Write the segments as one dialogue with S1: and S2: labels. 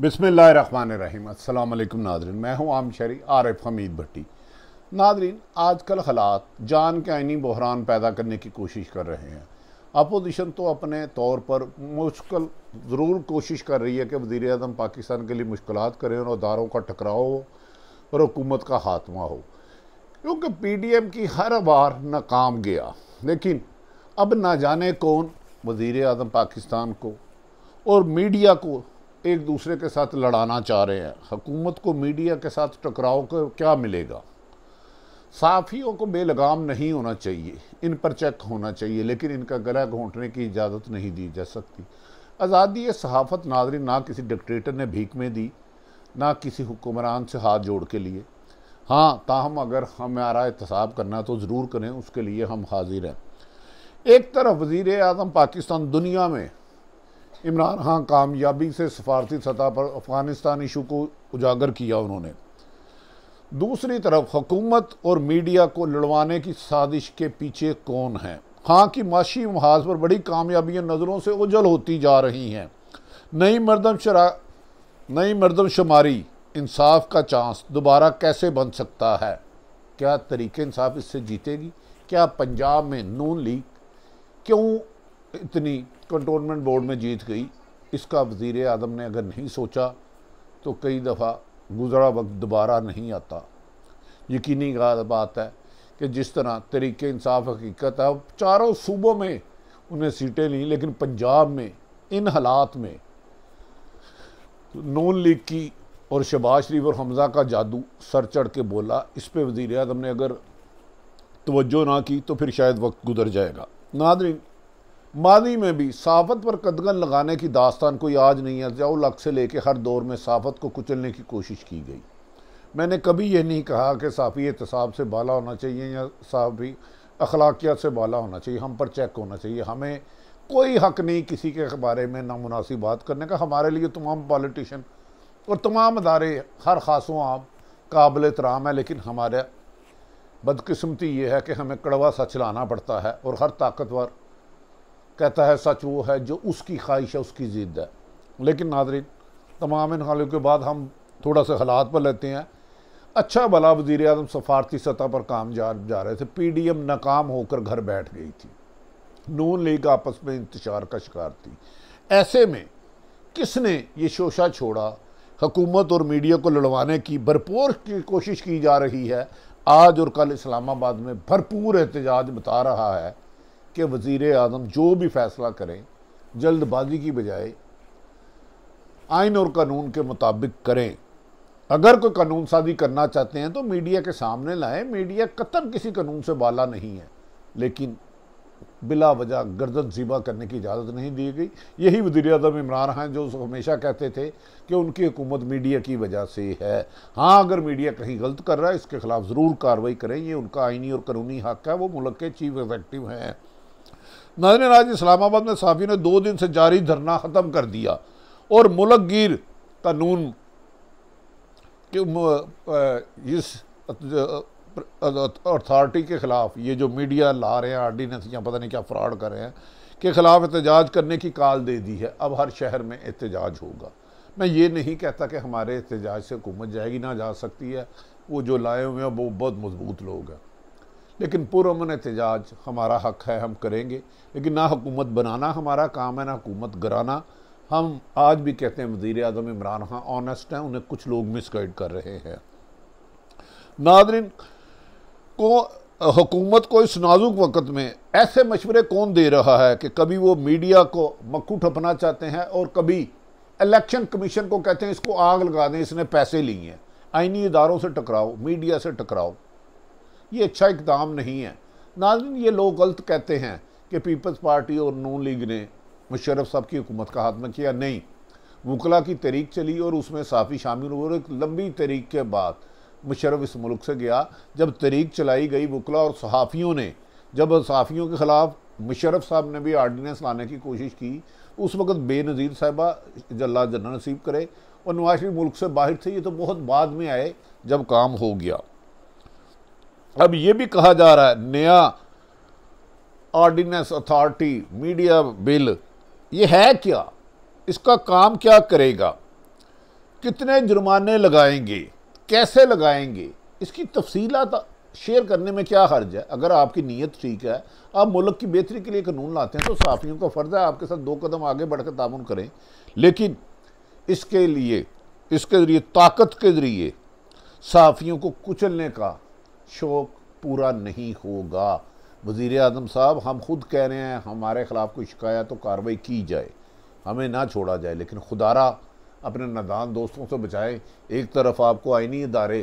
S1: बिसमीम अल्लाम नादरीन, मैं हूँ आम शरी आरिफ हमीद भट्टी। नादरीन, आजकल हालात जान के आइनी बहरान पैदा करने की कोशिश कर रहे हैं। अपोजिशन तो अपने तौर पर मुश्किल ज़रूर कोशिश कर रही है कि वज़ी अजम पाकिस्तान के लिए मुश्किल करें और अदारों का टकराव हो और हुकूमत का खात्मा हो। क्योंकि पी डी एम की हर बार नाकाम गया। लेकिन अब ना जाने कौन वज़ी अजम पाकिस्तान को और मीडिया को एक दूसरे के साथ लड़ाना चाह रहे हैं। हकूमत को मीडिया के साथ टकराव को क्या मिलेगा? साफ़ियों को बेलगाम नहीं होना चाहिए। इन पर चेक होना चाहिए, लेकिन इनका गला घोंटने की इजाज़त नहीं दी जा सकती। आज़ादी सहाफ़त नाजरी ना किसी डिक्टेटर ने भीख में दी, ना किसी हुक्मरान से हाथ जोड़ के लिए। हाँ ताहम अगर हमारा एहतसाब करना तो ज़रूर करें, उसके लिए हम हाजिर हैं। एक तरफ़ वज़ी अजम पाकिस्तान दुनिया में इमरान खान कामयाबी से सफारती सतह पर अफ़गानिस्तान इशू को उजागर किया उन्होंने। दूसरी तरफ़, हुकूमत और मीडिया को लड़वाने की साजिश के पीछे कौन है? खां की माशी महाज पर बड़ी कामयाबियाँ नज़रों से उजल होती जा रही हैं। नई मरदम शरा, नई मरदम शुमारी, इंसाफ का चांस दोबारा कैसे बन सकता है? क्या तरीके इंसाफ इससे जीतेगी? क्या पंजाब में नून लीग क्यों इतनी कंटोनमेंट बोर्ड में जीत गई। इसका वज़ी आदम ने अगर नहीं सोचा तो कई दफ़ा गुजरा वक्त दोबारा नहीं आता। यकीनी बात है कि जिस तरह तरीके इंसाफ हकीकत है चारों सूबों में उन्हें सीटें ली, लेकिन पंजाब में, इन हालात में, नून लीग की और शबाज शरीफ और हमज़ा का जादू सर चढ़ के बोला। इस पर वज़ी अजम ने अगर तवज्जो ना की तो फिर शायद वक्त गुजर जाएगा। नादरीन मादी में भी साफत पर कदगन लगाने की दास्तान कोई आज नहीं है। जाओ लक से लेके हर दौर में साफत को कुचलने की कोशिश की गई। मैंने कभी यह नहीं कहा कि साफ़ी एहतसाब से बाला होना चाहिए या साफ़ी अखलाकियात से बाला होना चाहिए। हम पर चेक होना चाहिए। हमें कोई हक नहीं किसी के बारे में नामनासिब बात करने का। हमारे लिए तमाम पॉलिटिशन और तमाम अदारे, हर खासों आम, काबिल एहतराम है। लेकिन हमारे बदकिस्मती ये है कि हमें कड़वा सच लाना पड़ता है और हर ताकतवर कहता है, सच वो है जो उसकी ख्वाहिश है, उसकी ज़िद है। लेकिन नादरीन तमाम इन हालों के बाद हम थोड़ा सा हालात पर लेते हैं। अच्छा भला वज़ी अजम सफारती सतह पर काम जा जा रहे थे। पी डी एम नाकाम होकर घर बैठ गई थी। नून लीग आपस में इंतशार का शिकार थी। ऐसे में किसने ये शोशा छोड़ा? हुकूमत और मीडिया को लड़वाने की भरपूर की कोशिश की जा रही है। आज और कल इस्लामाबाद में भरपूर एहतजाज बता रहा है। कि वज़ी अजम जो भी फैसला करें, जल्दबाजी की बजाय आइन और कानून के मुताबिक करें। अगर कोई कानून साजी करना चाहते हैं तो मीडिया के सामने लाएँ। मीडिया कतन किसी कानून से बाला नहीं है, लेकिन बिला वजह गर्दन ज़िबा करने की इजाज़त नहीं दी गई। यही वजी अजम इमरान खान जो हमेशा कहते थे कि उनकी हुकूमत मीडिया की वजह से है। हाँ अगर मीडिया कहीं गलत कर रहा है, इसके खिलाफ ज़रूर कार्रवाई करें। ये उनका आइनी और कानूनी हक है, वो मुल्क के चीफ एग्जेक्टिव हैं। नाजन आज इस्लामाबाद में साफी ने दो दिन से जारी धरना ख़त्म कर दिया और मुल्क गिर कानून इस अथॉरिटी के ख़िलाफ़, ये जो मीडिया ला रहे हैं आर्डीनेंस या पता नहीं क्या फ्रॉड कर रहे हैं, के ख़िलाफ़ एहतजाज करने की काल दे दी है। अब हर शहर में एहतजाज होगा। मैं ये नहीं कहता कि हमारे एहतजाज से हुकूमत जाएगी, ना जा सकती है। वो जो लाए हुए हैं, वो बहुत मज़बूत लोग हैं। लेकिन पुरमन एहतजाज हमारा हक है, हम करेंगे। लेकिन ना हुकूमत बनाना हमारा काम है, ना हुकूमत गराना। हम आज भी कहते हैं, वज़ीर अजम इमरान खान ऑनेस्ट हैं, उन्हें कुछ लोग मिसगाइड कर रहे हैं। नादरीन को, हुकूमत को इस नाजुक वक़्त में ऐसे मशवरे कौन दे रहा है कि कभी वो मीडिया को मक्खू ठपना चाहते हैं और कभी इलेक्शन कमीशन को कहते हैं, इसको आग लगा दें, इसने पैसे लिए हैं। आइनी इदारों से टकराओ, मीडिया से टकराओ। ये अच्छा इकदाम नहीं है। नाजिन ये लोग गलत कहते हैं कि पीपल्स पार्टी और नून लीग ने मुशरफ साहब की हुकूमत का हाथ में किया। नहीं, वकला की तरीक चली और उसमें साफ़ी शामिल हुए और एक लंबी तरीक के बाद मुशरफ इस मुल्क से गया। जब तरीक चलाई गई, वकला और सहाफ़ियों ने, जब सहाफ़ियों के ख़िलाफ़ मुशरफ साहब ने भी आर्डीनेंस लाने की कोशिश की, उस वक्त बेनज़ीर साहबा जल्ला जन्ना नसीब करे और नवाज़ शरीफ मुल्क से बाहर थे। ये तो बहुत बाद में आए जब काम हो गया। अब ये भी कहा जा रहा है, नया ऑर्डिनेंस अथॉरिटी मीडिया बिल ये है क्या? इसका काम क्या करेगा? कितने जुर्माने लगाएँगे? कैसे लगाएँगे? इसकी तफसीलात शेयर करने में क्या हर्ज है? अगर आपकी नीयत ठीक है, आप मुल्क की बेहतरी के लिए कानून लाते हैं तो साफियों का फ़र्ज़ है आपके साथ दो कदम आगे बढ़कर ताउन करें। लेकिन इसके लिए, इसके ज़रिए, ताकत के ज़रिए साफियों को कुचलने का शौक पूरा नहीं होगा। वज़ी अजम साहब, हम खुद कह रहे हैं, हमारे ख़िलाफ़ कोई शिकायत तो कार्रवाई की जाए, हमें ना छोड़ा जाए, लेकिन खुदारा अपने नादान दोस्तों से बचाएँ। एक तरफ़ आपको आइनी इदारे,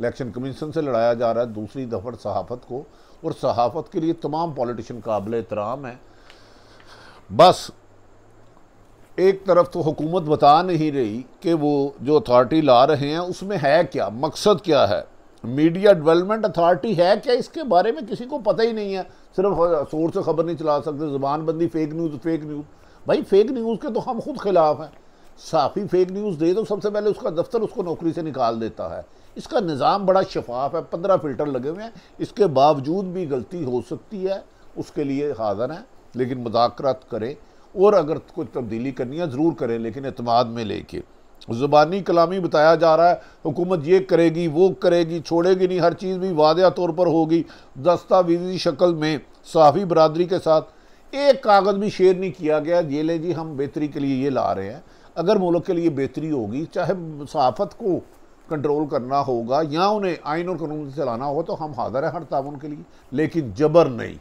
S1: इलेक्शन कमीशन से लड़ाया जा रहा है, दूसरी दफर सहाफ़त को, और सहाफ़त के लिए तमाम पॉलिटिशन काबिल एहतराम है। बस, एक तरफ़ तो हुकूमत बता नहीं रही कि वो जो अथॉरिटी ला रहे हैं, उसमें है क्या, मकसद क्या है? मीडिया डेवलपमेंट अथॉरिटी है क्या? इसके बारे में किसी को पता ही नहीं है। सिर्फ़ सोर्स से खबर नहीं चला सकते ज़बान बंदी फेक न्यूज़ फेक न्यूज़ भाई फेक न्यूज़ के तो हम खुद खिलाफ हैं। साफ़ी फेक न्यूज़ दे तो सबसे पहले उसका दफ्तर उसको नौकरी से निकाल देता है। इसका निज़ाम बड़ा शफाफ है, पंद्रह फ़िल्टर लगे हुए हैं। इसके बावजूद भी गलती हो सकती है, उसके लिए हाजिर है, लेकिन मुदाकरत करें। और अगर कोई तब्दीली करनी है, ज़रूर करें, लेकिन अतमाद में लेके। ज़ुबानी कलामी बताया जा रहा है, हुकूमत ये करेगी, वो करेगी, छोड़ेगी नहीं, हर चीज़ भी वादया तौर पर होगी। दस्तावेजी शक्ल में सहाफ़ी बरदरी के साथ एक कागज़ भी शेयर नहीं किया गया, ये ले जी, हम बेहतरी के लिए ये ला रहे हैं। अगर मुल्क के लिए बेहतरी होगी, चाहे सहाफ़त को कंट्रोल करना होगा, या उन्हें आइन और कानून चलाना होगा तो हम हाजिर हैं हर ताउन के लिए, लेकिन जबर नहीं,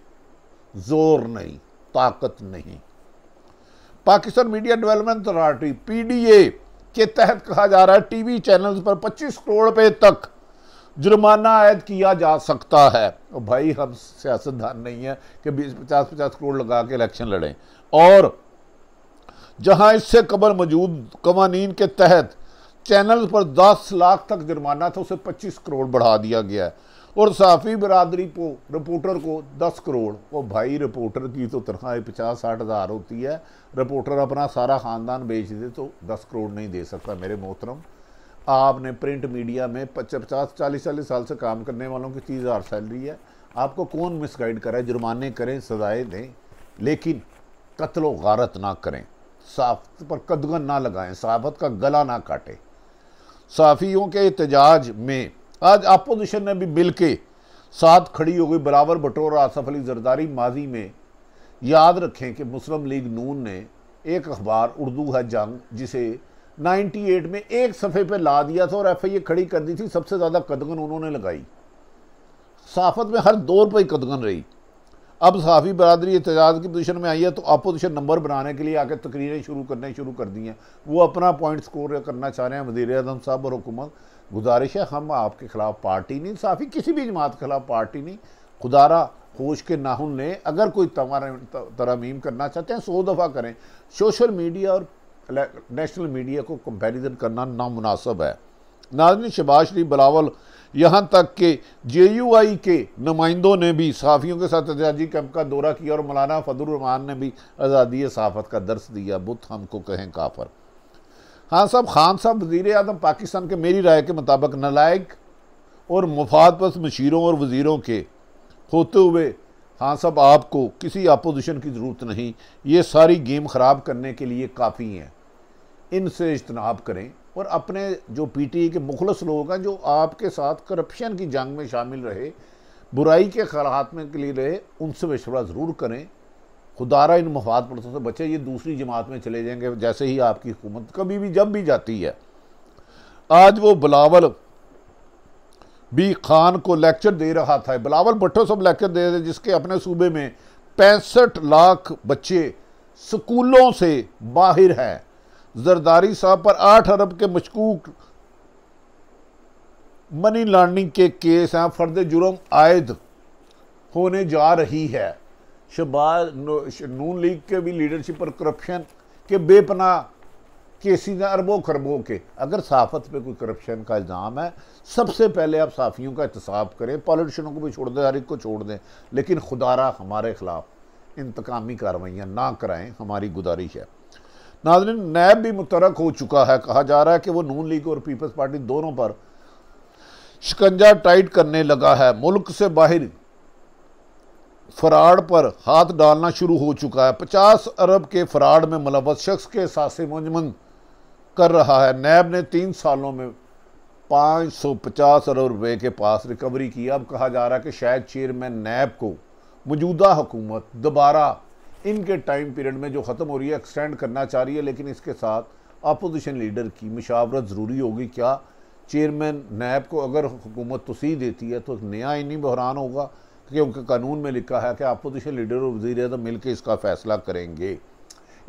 S1: ज़ोर नहीं, ताकत नहीं। Pakistan media development authority PDA के तहत कहा जा रहा है, टीवी चैनल्स पर 25 करोड़ रुपए तक जुर्माना आयद किया जा सकता है। और भाई, हम सियासतदान नहीं है कि बीस, पचास पचास करोड़ लगा के इलेक्शन लड़ें। और जहाँ इससे कबर मौजूद कवानीन के तहत चैनल पर 10 लाख तक जुर्माना था, उसे 25 करोड़ बढ़ा दिया गया है। और साफ़ी बरदरी को रिपोर्टर को 10 करोड़। वो भाई रिपोर्टर की तो तनख्वाह पचास, साठ हज़ार होती है। रिपोर्टर अपना सारा ख़ानदान बेच दे तो 10 करोड़ नहीं दे सकता, मेरे मोहतरम। आपने प्रिंट मीडिया में पचास, चालीस चालीस साल से काम करने वालों की तीस हज़ार सैलरी है। आपको कौन मिसगाइड करे जुर्माने करें, सजाएँ दें, लेकिन कत्लो गारत ना करें। साफ़ पर कदगन ना लगाएँ साफत का गला ना काटें। साफ़ियों के एहतजाज में आज अपोजिशन ने भी मिल के साथ खड़ी हो गई बराबर बटोर आसफ अली जरदारी माजी में याद रखें कि मुस्लिम लीग नून ने एक अखबार, उर्दू है जंग, जिसे 98 में एक सफ़े पे ला दिया था और एफ़ आई ए खड़ी कर दी थी। सबसे ज़्यादा कदगन उन्होंने लगाई। साफत में हर दौर पर ही कदगन रही। अब सहाफ़ी बरदरी एहतजाज की पोजीशन में आई है तो अपोजिशन नंबर बनाने के लिए आके तकरीरें शुरू करने शुरू कर दी हैं। वो अपना पॉइंट स्कोर करना चाह रहे हैं वज़ीर अजम साहब और हुकूमत। गुजारिश है, हम आपके खिलाफ पार्टी नहीं साफ़ी किसी भी जमात के खिलाफ पार्टी नहीं। खुदारा होश के नाहुन ने अगर कोई तरमीम करना चाहते हैं, सौ दफ़ा करें। सोशल मीडिया और नेशनल मीडिया को कंपेरिजन करना नामुनासब है। नाजन शबाज शरीफ, बिलावल, यहाँ तक कि जे यू आई के नुमाइंदों ने भी सहाफ़ियों के साथ एहतजाजी कैंप का दौरा किया और मौलाना फजलरहमान ने भी आज़ादी सहाफ़त का दर्स दिया, बुत हमको कहें काफर। हाँ साहब, खान साहब वज़ी अजम पाकिस्तान के मेरी राय के मुताबिक नलायक और मुफाद पस मशीरों और वज़ीरों के होते हुए हाँ साहब, आपको किसी अपोजिशन की ज़रूरत नहीं। ये सारी गेम ख़राब करने के लिए काफ़ी हैं। इनसे इजतनाब करें और अपने जो पीटीए के मुखलस लोग हैं, जो आपके साथ करप्शन की जंग में शामिल रहे, बुराई के खलात में के लिए रहे, उनसे मशवरा ज़रूर करें। खुदारा इन मफाद पड़तों से बचे, ये दूसरी जमात में चले जाएँगे, जैसे ही आपकी हुकूमत कभी भी जब भी जाती है। आज वो बिलावल भी खान को लेक्चर दे रहा था। बिलावल भट्टो सब लेक्चर दे रहे थे, जिसके अपने सूबे में पैंसठ लाख बच्चे स्कूलों से बाहर हैं। जरदारी साहब पर आठ अरब के मशकूक मनी लॉन्ड्रिंग के केस हैं। फर्द जुर्म आयद होने जा रही है। शबाज नून लीग के भी लीडरशिप पर करप्शन के बेपना केसेज हैं अरबों खरबों के। अगर सहाफ़त पे कोई करप्शन का इल्ज़ाम है, सबसे पहले आप साफ़ियों का एहतसाब करें पॉलिटिशनों को भी छोड़ दें, हर एक को छोड़ दें, लेकिन खुदारा हमारे ख़िलाफ़ इंतकामी कार्रवाइयाँ ना कराएँ, हमारी गुजारिश है। नाजरीन, नैब भी मुतरक हो चुका है। कहा जा रहा है कि वो नून लीग और पीपल्स पार्टी दोनों पर शिकंजा टाइट करने लगा है। मुल्क से बाहर फराड पर हाथ डालना शुरू हो चुका है। पचास अरब के फराड में मुलवस शख्स के सासे मुंजमन कर रहा है। नैब ने तीन सालों में 550 अरब रुपए के पास रिकवरी की। अब कहा जा रहा है कि शायद चेयरमैन नैब को मौजूदा हुकूमत दोबारा इनके टाइम पीरियड में जो ख़त्म हो रही है, एक्सटेंड करना चाह रही है, लेकिन इसके साथ अपोजिशन लीडर की मशावरत ज़रूरी होगी। क्या चेयरमैन नैब को अगर हुकूमत तोसी देती है तो नया इन्हीं बहरान होगा। क्योंकि कानून में लिखा है कि अपोजिशन लीडर और वज़ी अजम मिल के इसका फ़ैसला करेंगे।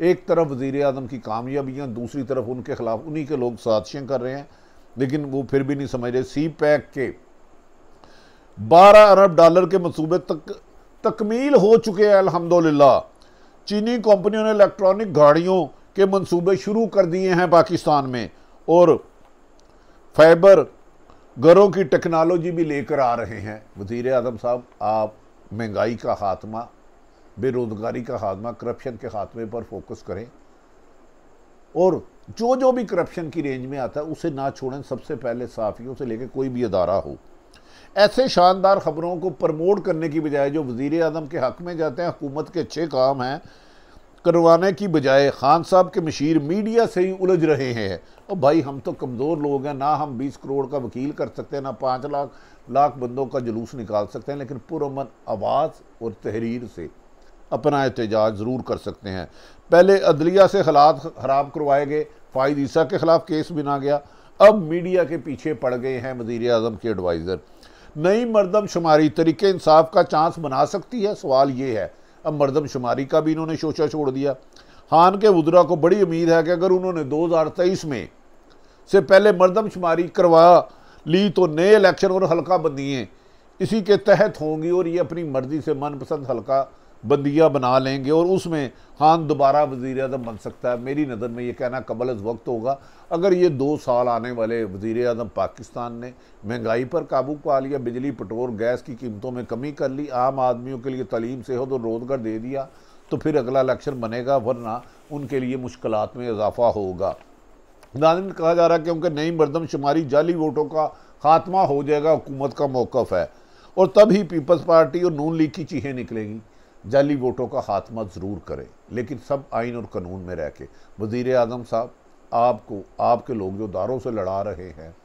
S1: एक तरफ़ वज़ी अजम की कामयाबियाँ, दूसरी तरफ़ उनके खिलाफ, उन्हीं के लोग साजिशें कर रहे हैं। लेकिन वो फिर भी नहीं समझ रहे। सी पैक के 12 अरब डॉलर के मनसूबे तक, तकमील हो चुके हैं, अल्हम्दुलिल्लाह। चीनी कंपनियों ने इलेक्ट्रॉनिक गाड़ियों के मंसूबे शुरू कर दिए हैं पाकिस्तान में। और फाइबर घरों की टेक्नोलॉजी भी लेकर आ रहे हैं। वज़ीर अजम साहब, आप महँगाई का खात्मा, बेरोज़गारी का खात्मा करप्शन के खात्मे पर फोकस करें। और जो जो भी करप्शन की रेंज में आता है, उसे ना छोड़ें। सबसे पहले साफियों से लेकर कोई भी अदारा हो। ऐसे शानदार खबरों को प्रमोट करने की बजाय जो वज़ीर अजम के हक में जाते हैं, हुकूमत के अच्छे काम हैं करवाने की बजाय खान साहब के मशीर मीडिया से ही उलझ रहे हैं। और भाई, हम तो कमज़ोर लोग हैं, ना हम 20 करोड़ का वकील कर सकते हैं, ना पाँच लाख लाख बंदों का जुलूस निकाल सकते हैं, लेकिन पुरमन आवाज़ और तहरीर से अपना एहतजाज ज़रूर कर सकते हैं। पहले अदलिया से हालात ख़राब करवाए गए, फ़ायद ईसा के ख़िलाफ़ केस बिना गया, अब मीडिया के पीछे पड़ गए हैं वज़ीर अजम के एडवाइज़र। नई मरदम शुमारी तरीके इंसाफ का चांस बना सकती है? सवाल ये है अब मरदमशुमारी का भी इन्होंने शोशा छोड़ दिया। हान के वुदरा को बड़ी उम्मीद है कि अगर उन्होंने 2023 में से पहले मरदमशुमारी करवा ली तो नए इलेक्शन और हल्का बंदियाँ इसी के तहत होंगी और ये अपनी मर्ज़ी से मनपसंद हल्का बंदियाँ बना लेंगे और उसमें खान दोबारा वज़ीर अजम बन सकता है। मेरी नज़र में ये कहना कबल अज वक्त होगा। अगर ये दो साल आने वाले वज़ीर अजम पाकिस्तान ने महँगाई पर काबू पा लिया, बिजली, पेट्रोल, गैस की कीमतों में कमी कर ली, आम आदमियों के लिए तलीम, सेहत तो रोज़गार दे दिया तो फिर अगला इलेक्शन बनेगा, वरना उनके लिए मुश्किल में इजाफा होगा। नाजिन कहा जा रहा है कि उनके नई मरदमशुमारी जाली वोटों का खात्मा हो जाएगा, हुकूमत का मौक़ है और तब ही पीपल्स पार्टी और नून लीग की चीहें निकलेंगी। जाली वोटों का खात्मा ज़रूर करें, लेकिन सब आइन और कानून में रह के। वज़ी अजम साहब, आपको, आपके लोग जो दारों से लड़ा रहे हैं,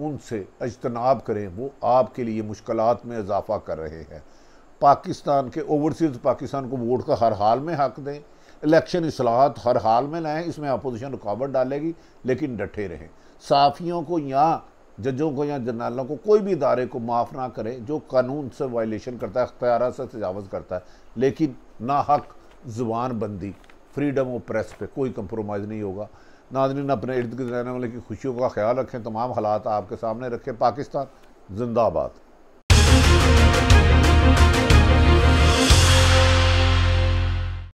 S1: उनसे अजतनाब करें, वो आपके लिए मुश्किल में इजाफा कर रहे हैं। पाकिस्तान के ओवरसीज़, पाकिस्तान को वोट का हर हाल में हक दें। इलेक्शन असलाहत हर हाल में लाएँ, इसमें अपोजिशन रुकावट डालेगी, लेकिन डटे रहें। साफ़ियों को यहाँ जजों को या जर्नलों को कोई भी इदारे को माफ़ ना करें, जो कानून से वायलेशन करता है, अख्तियार से तजावज़ करता है, लेकिन ना हक, ज़ुबान बंदी फ्रीडम ऑफ़ प्रेस पे कोई कंप्रोमाइज़ नहीं होगा। नाजरीन अपने इर्द गिर्द रहने वाले की खुशियों का ख्याल रखें, तमाम हालात आपके सामने रखें। पाकिस्तान, जिंदाबाद।